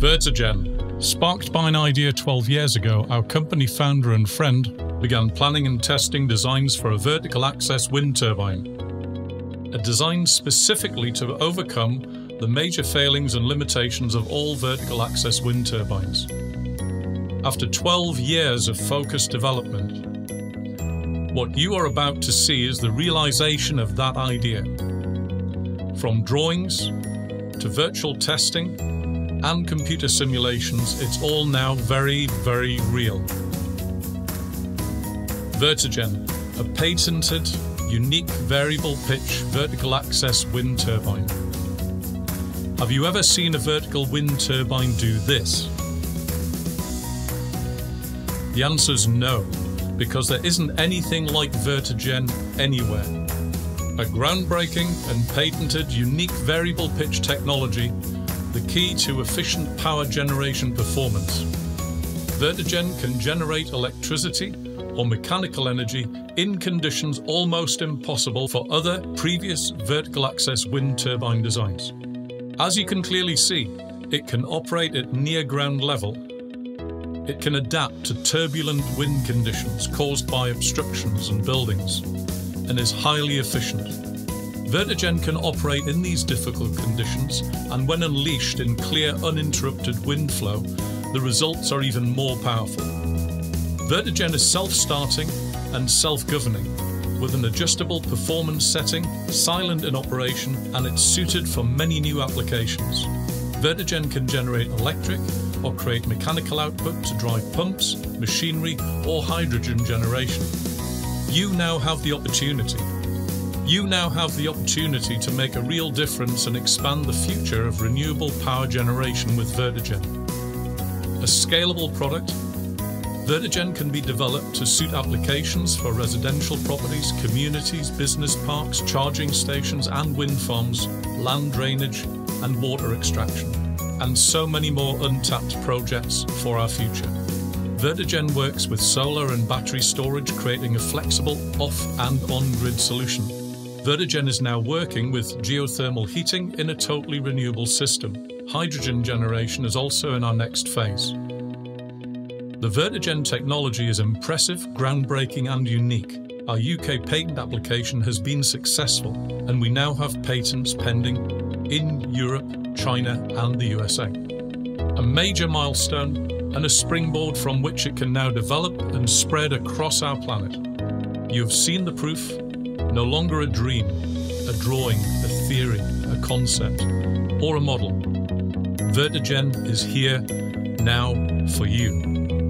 Vertogen. Sparked by an idea 12 years ago, our company founder and friend began planning and testing designs for a vertical axis wind turbine. A design specifically to overcome the major failings and limitations of all vertical axis wind turbines. After 12 years of focused development, what you are about to see is the realization of that idea. From drawings to virtual testing and computer simulations, it's all now very, very real. Vertogen, a patented, unique variable pitch vertical axis wind turbine. Have you ever seen a vertical wind turbine do this? The answer is no, because there isn't anything like Vertogen anywhere. A groundbreaking and patented unique variable pitch technology the key to efficient power generation performance. Vertogen can generate electricity or mechanical energy in conditions almost impossible for other previous vertical axis wind turbine designs. As you can clearly see, it can operate at near ground level. It can adapt to turbulent wind conditions caused by obstructions and buildings, and is highly efficient. Vertogen can operate in these difficult conditions, and when unleashed in clear, uninterrupted wind flow, the results are even more powerful. Vertogen is self-starting and self-governing, with an adjustable performance setting, silent in operation, and it's suited for many new applications. Vertogen can generate electric or create mechanical output to drive pumps, machinery, or hydrogen generation. You now have the opportunity you now have the opportunity to make a real difference and expand the future of renewable power generation with Vertogen. A scalable product, Vertogen can be developed to suit applications for residential properties, communities, business parks, charging stations and wind farms, land drainage and water extraction, and so many more untapped projects for our future. Vertogen works with solar and battery storage, creating a flexible off and on-grid solution. Vertogen is now working with geothermal heating in a totally renewable system. Hydrogen generation is also in our next phase. The Vertogen technology is impressive, groundbreaking and unique. Our UK patent application has been successful and we now have patents pending in Europe, China and the USA. A major milestone and a springboard from which it can now develop and spread across our planet. You have seen the proof no longer a dream, a drawing, a theory, a concept, or a model. Vertogen is here now for you.